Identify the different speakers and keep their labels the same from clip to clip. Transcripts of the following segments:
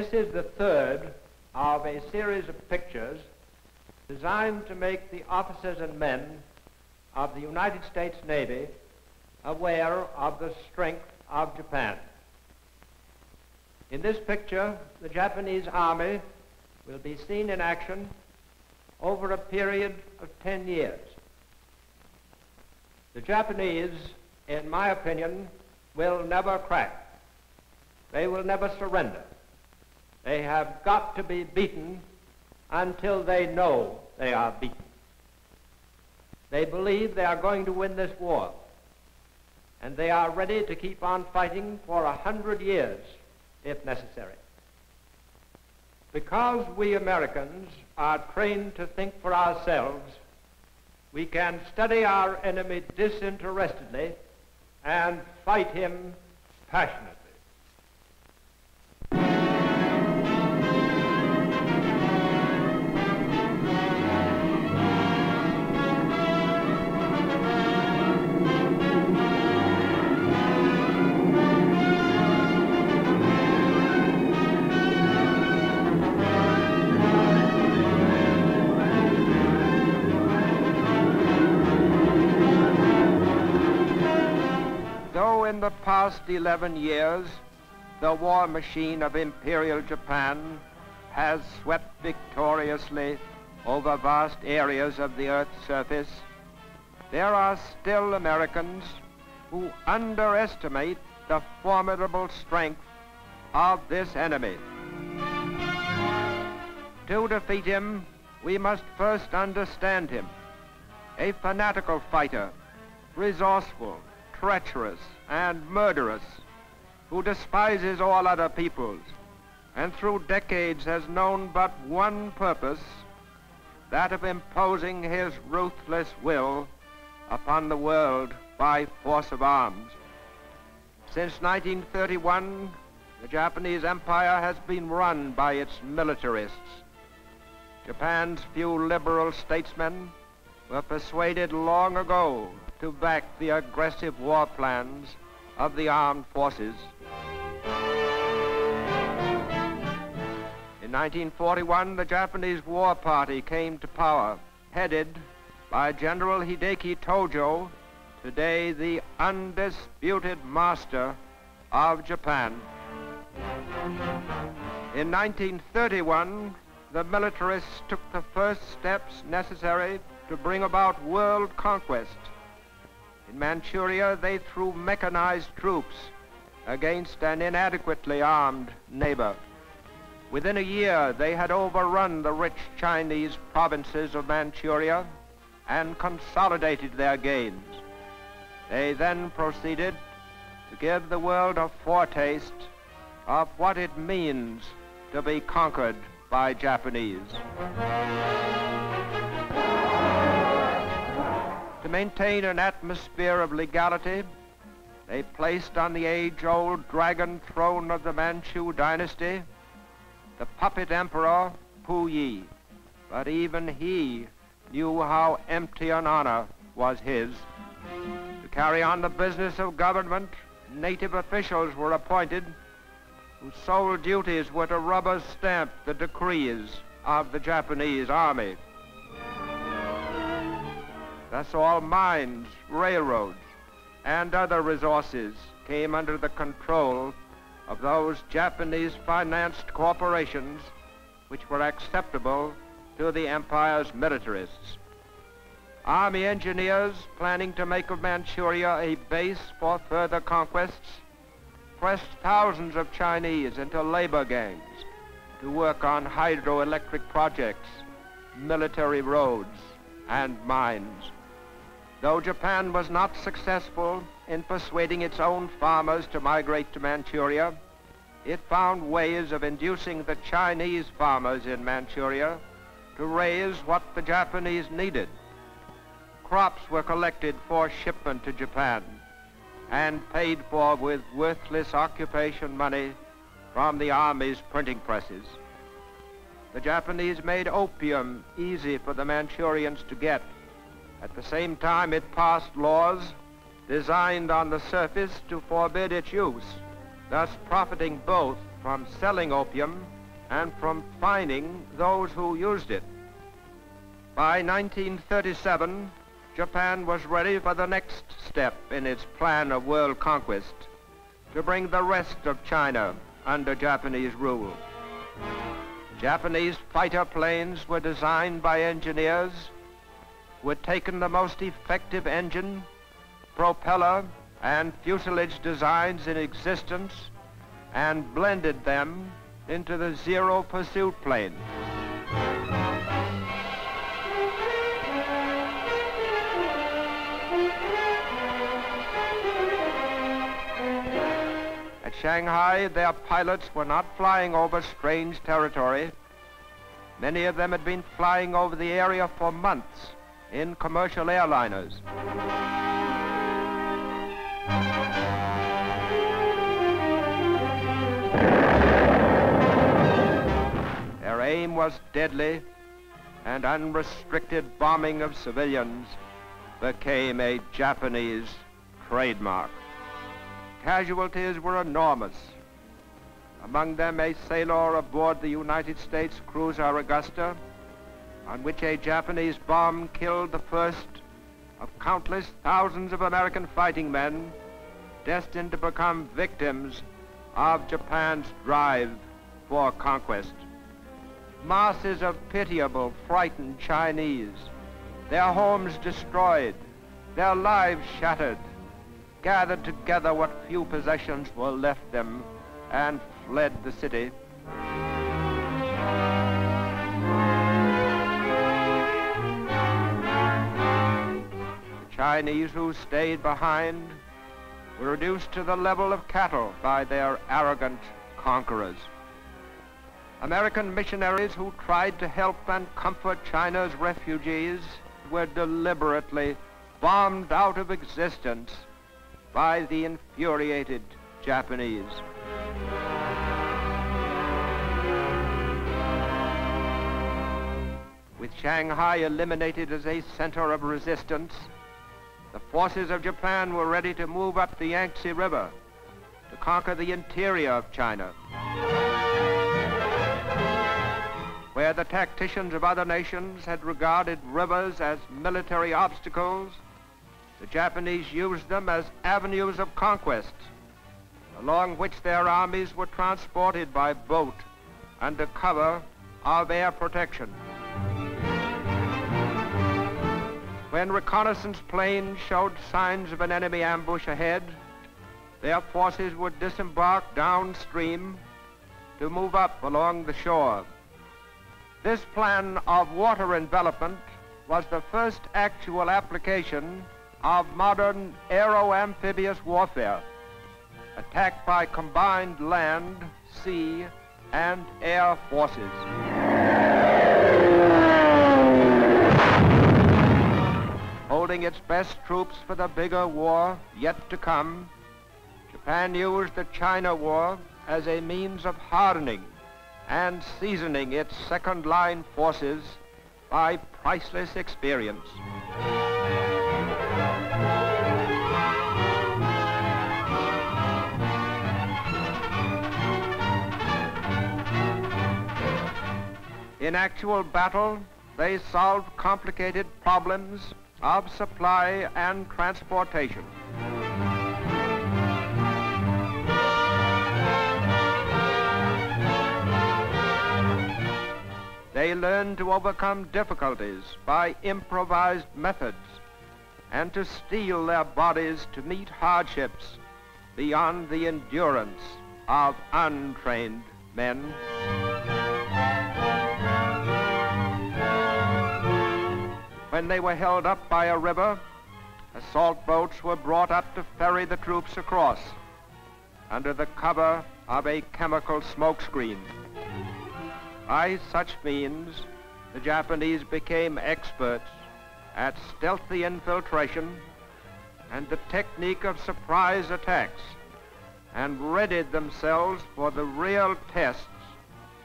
Speaker 1: This is the third of a series of pictures designed to make the officers and men of the United States Navy aware of the strength of Japan. In this picture, the Japanese army will be seen in action over a period of 10 years. The Japanese, in my opinion, will never crack. They will never surrender. They have got to be beaten until they know they are beaten. They believe they are going to win this war, and they are ready to keep on fighting for a hundred years if necessary. Because we Americans are trained to think for ourselves, we can study our enemy disinterestedly and fight him passionately. In the past 11 years, the war machine of Imperial Japan has swept victoriously over vast areas of the Earth's surface, there are still Americans who underestimate the formidable strength of this enemy. To defeat him, we must first understand him. A fanatical fighter, resourceful, treacherous, and murderous, who despises all other peoples, and through decades has known but one purpose, that of imposing his ruthless will upon the world by force of arms. Since 1931, the Japanese Empire has been run by its militarists. Japan's few liberal statesmen were persuaded long ago to back the aggressive war plans of the armed forces. In 1941, the Japanese War Party came to power, headed by General Hideki Tojo, today the undisputed master of Japan. In 1931, the militarists took the first steps necessary to bring about world conquest in Manchuria, they threw mechanized troops against an inadequately armed neighbor. Within a year, they had overrun the rich Chinese provinces of Manchuria and consolidated their gains. They then proceeded to give the world a foretaste of what it means to be conquered by Japanese. Maintain an atmosphere of legality, they placed on the age-old dragon throne of the Manchu dynasty the puppet emperor Puyi. But even he knew how empty an honor was his. To carry on the business of government, native officials were appointed whose sole duties were to rubber stamp the decrees of the Japanese army. Thus all mines, railroads, and other resources came under the control of those Japanese-financed corporations which were acceptable to the empire's militarists. Army engineers planning to make of Manchuria a base for further conquests pressed thousands of Chinese into labor gangs to work on hydroelectric projects, military roads, and mines. Though Japan was not successful in persuading its own farmers to migrate to Manchuria, it found ways of inducing the Chinese farmers in Manchuria to raise what the Japanese needed. Crops were collected for shipment to Japan and paid for with worthless occupation money from the army's printing presses. The Japanese made opium easy for the Manchurians to get at the same time, it passed laws designed on the surface to forbid its use, thus profiting both from selling opium and from fining those who used it. By 1937, Japan was ready for the next step in its plan of world conquest to bring the rest of China under Japanese rule. Japanese fighter planes were designed by engineers had taken the most effective engine, propeller, and fuselage designs in existence and blended them into the Zero Pursuit plane. At Shanghai, their pilots were not flying over strange territory. Many of them had been flying over the area for months in commercial airliners. Their aim was deadly, and unrestricted bombing of civilians became a Japanese trademark. Casualties were enormous. Among them a sailor aboard the United States cruiser Augusta, on which a Japanese bomb killed the first of countless thousands of American fighting men destined to become victims of Japan's drive for conquest. Masses of pitiable, frightened Chinese, their homes destroyed, their lives shattered, gathered together what few possessions were left them and fled the city. Chinese who stayed behind were reduced to the level of cattle by their arrogant conquerors. American missionaries who tried to help and comfort China's refugees were deliberately bombed out of existence by the infuriated Japanese. With Shanghai eliminated as a center of resistance, the forces of Japan were ready to move up the Yangtze River to conquer the interior of China, where the tacticians of other nations had regarded rivers as military obstacles, the Japanese used them as avenues of conquest, along which their armies were transported by boat under cover of air protection. When reconnaissance planes showed signs of an enemy ambush ahead, their forces would disembark downstream to move up along the shore. This plan of water envelopment was the first actual application of modern aero-amphibious warfare, attack by combined land, sea, and air forces. Holding its best troops for the bigger war yet to come, Japan used the China War as a means of hardening and seasoning its second-line forces by priceless experience. In actual battle, they solved complicated problems of supply and transportation. They learned to overcome difficulties by improvised methods and to steel their bodies to meet hardships beyond the endurance of untrained men. When they were held up by a river, assault boats were brought up to ferry the troops across under the cover of a chemical smokescreen. By such means, the Japanese became experts at stealthy infiltration and the technique of surprise attacks and readied themselves for the real tests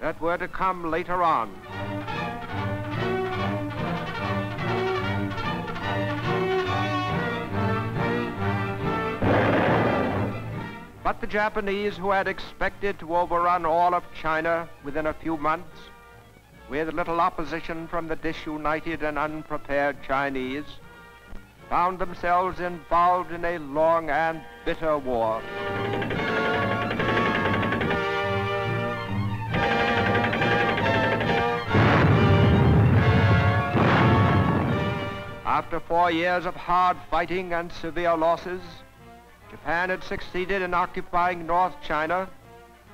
Speaker 1: that were to come later on. But the Japanese, who had expected to overrun all of China within a few months, with little opposition from the disunited and unprepared Chinese, found themselves involved in a long and bitter war. After four years of hard fighting and severe losses, Japan had succeeded in occupying North China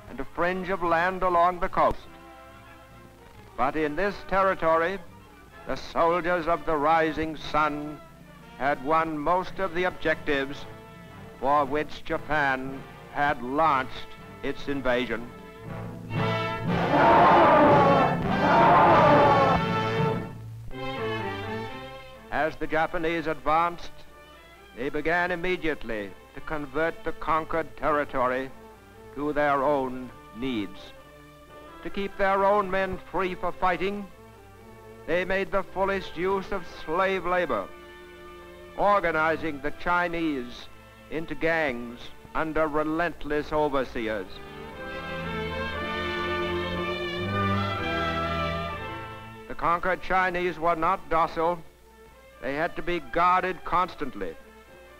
Speaker 1: and a fringe of land along the coast. But in this territory, the soldiers of the rising sun had won most of the objectives for which Japan had launched its invasion. As the Japanese advanced, they began immediately to convert the conquered territory to their own needs. To keep their own men free for fighting, they made the fullest use of slave labor, organizing the Chinese into gangs under relentless overseers. The conquered Chinese were not docile. They had to be guarded constantly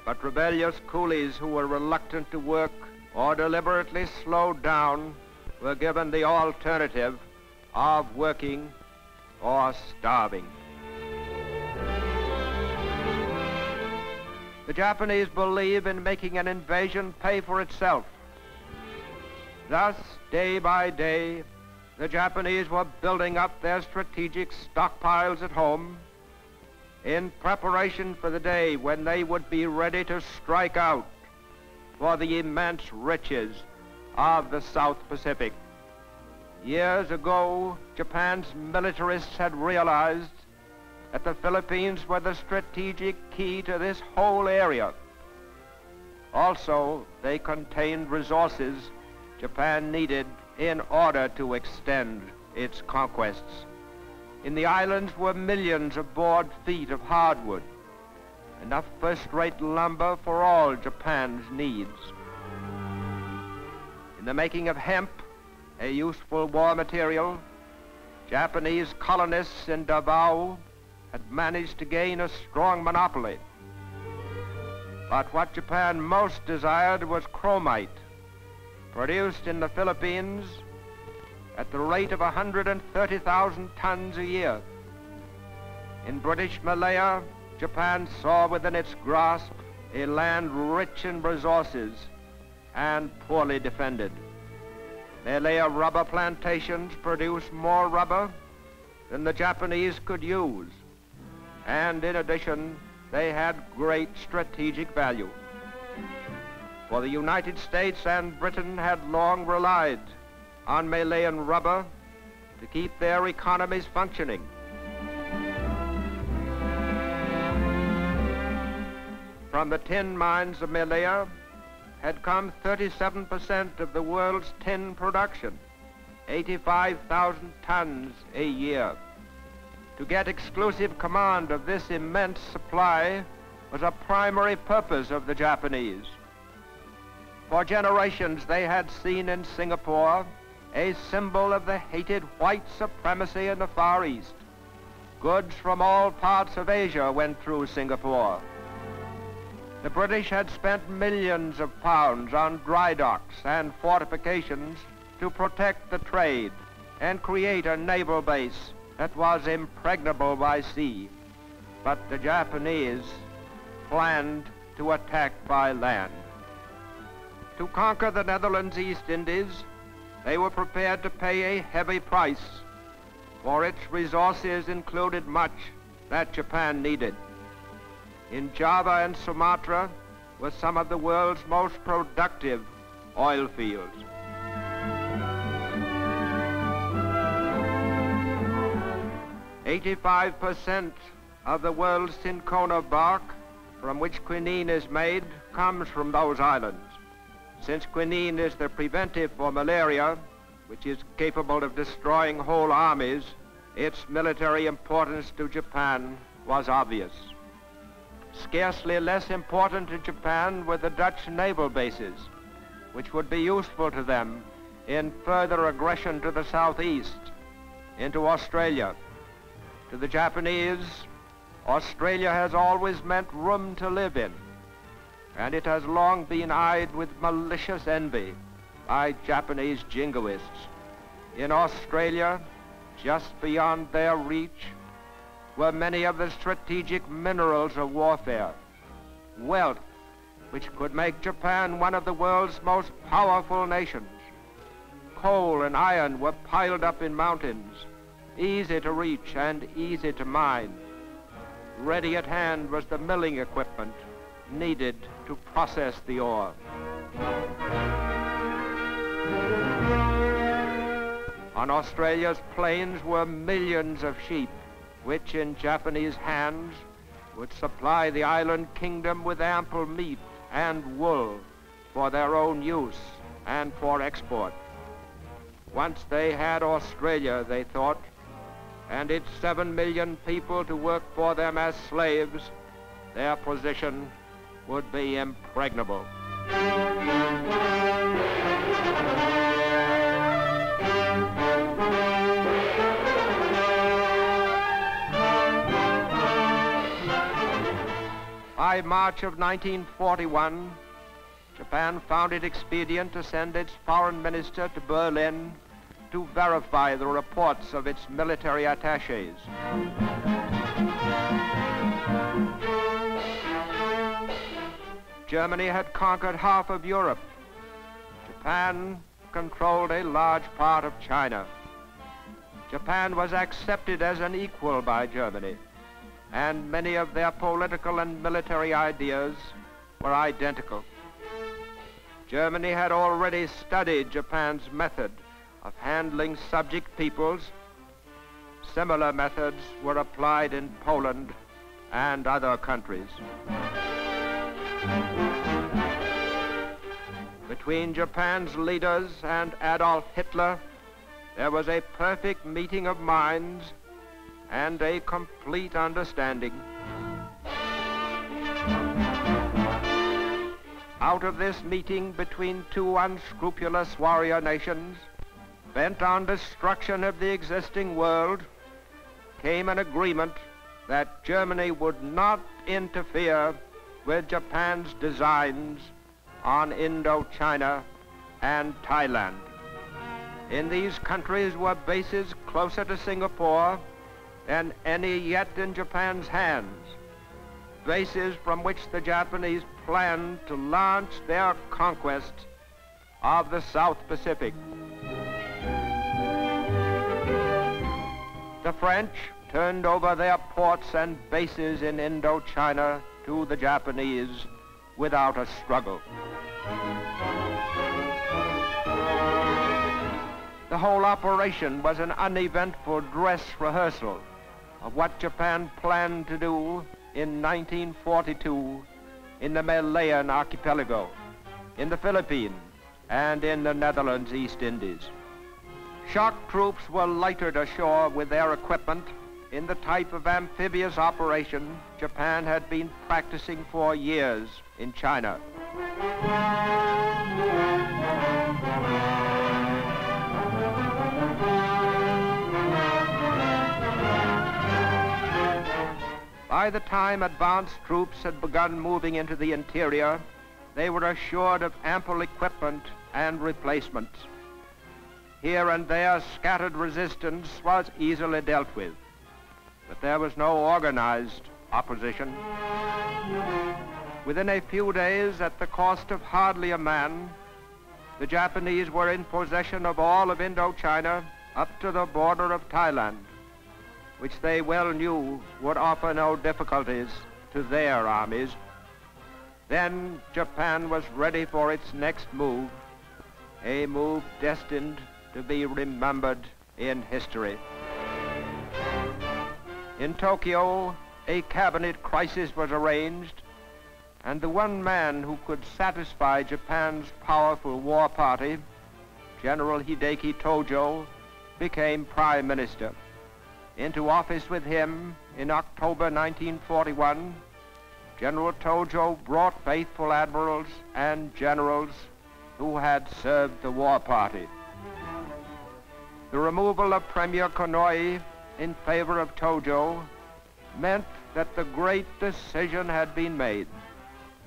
Speaker 1: but rebellious coolies who were reluctant to work or deliberately slowed down were given the alternative of working or starving. The Japanese believe in making an invasion pay for itself. Thus, day by day, the Japanese were building up their strategic stockpiles at home in preparation for the day when they would be ready to strike out for the immense riches of the South Pacific. Years ago, Japan's militarists had realized that the Philippines were the strategic key to this whole area. Also, they contained resources Japan needed in order to extend its conquests. In the islands were millions of board feet of hardwood, enough first-rate lumber for all Japan's needs. In the making of hemp, a useful war material, Japanese colonists in Davao had managed to gain a strong monopoly. But what Japan most desired was chromite, produced in the Philippines at the rate of 130,000 tons a year. In British Malaya, Japan saw within its grasp a land rich in resources and poorly defended. Malaya rubber plantations produce more rubber than the Japanese could use. And in addition, they had great strategic value. For the United States and Britain had long relied on Malayan rubber to keep their economies functioning. From the tin mines of Malaya had come 37% of the world's tin production, 85,000 tons a year. To get exclusive command of this immense supply was a primary purpose of the Japanese. For generations they had seen in Singapore a symbol of the hated white supremacy in the Far East. Goods from all parts of Asia went through Singapore. The British had spent millions of pounds on dry docks and fortifications to protect the trade and create a naval base that was impregnable by sea. But the Japanese planned to attack by land. To conquer the Netherlands East Indies, they were prepared to pay a heavy price, for its resources included much that Japan needed. In Java and Sumatra were some of the world's most productive oil fields. Eighty-five percent of the world's cinchona bark from which quinine is made comes from those islands. Since quinine is the preventive for malaria, which is capable of destroying whole armies, its military importance to Japan was obvious. Scarcely less important to Japan were the Dutch naval bases, which would be useful to them in further aggression to the southeast, into Australia. To the Japanese, Australia has always meant room to live in, and it has long been eyed with malicious envy by Japanese jingoists. In Australia, just beyond their reach, were many of the strategic minerals of warfare, wealth which could make Japan one of the world's most powerful nations. Coal and iron were piled up in mountains, easy to reach and easy to mine. Ready at hand was the milling equipment needed to process the ore. On Australia's plains were millions of sheep, which in Japanese hands would supply the island kingdom with ample meat and wool for their own use and for export. Once they had Australia, they thought, and its seven million people to work for them as slaves, their position would be impregnable. By March of 1941, Japan found it expedient to send its foreign minister to Berlin to verify the reports of its military attaches. Germany had conquered half of Europe. Japan controlled a large part of China. Japan was accepted as an equal by Germany and many of their political and military ideas were identical. Germany had already studied Japan's method of handling subject peoples. Similar methods were applied in Poland and other countries. Between Japan's leaders and Adolf Hitler, there was a perfect meeting of minds and a complete understanding. Out of this meeting between two unscrupulous warrior nations, bent on destruction of the existing world, came an agreement that Germany would not interfere with Japan's designs on Indochina and Thailand. In these countries were bases closer to Singapore than any yet in Japan's hands, bases from which the Japanese planned to launch their conquest of the South Pacific. The French turned over their ports and bases in Indochina to the Japanese without a struggle. The whole operation was an uneventful dress rehearsal of what Japan planned to do in 1942 in the Malayan archipelago, in the Philippines, and in the Netherlands East Indies. Shock troops were lighted ashore with their equipment in the type of amphibious operation Japan had been practicing for years in China. By the time advanced troops had begun moving into the interior, they were assured of ample equipment and replacements. Here and there, scattered resistance was easily dealt with, but there was no organized opposition. Within a few days, at the cost of hardly a man, the Japanese were in possession of all of Indochina up to the border of Thailand which they well knew would offer no difficulties to their armies. Then Japan was ready for its next move, a move destined to be remembered in history. In Tokyo, a cabinet crisis was arranged, and the one man who could satisfy Japan's powerful war party, General Hideki Tojo, became prime minister into office with him in October 1941, General Tojo brought faithful admirals and generals who had served the war party. The removal of Premier Konoye in favor of Tojo meant that the great decision had been made.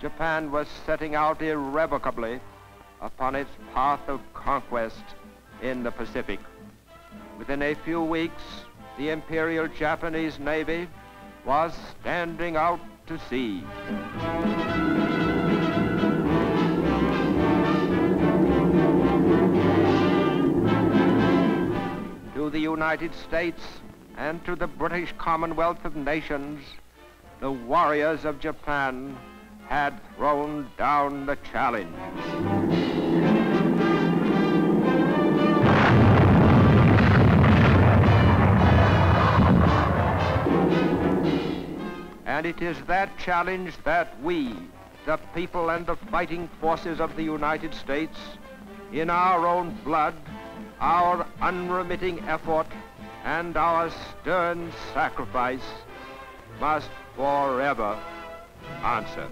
Speaker 1: Japan was setting out irrevocably upon its path of conquest in the Pacific. Within a few weeks, the Imperial Japanese Navy was standing out to sea. To the United States and to the British Commonwealth of Nations, the warriors of Japan had thrown down the challenge. And it is that challenge that we, the people and the fighting forces of the United States, in our own blood, our unremitting effort, and our stern sacrifice, must forever answer.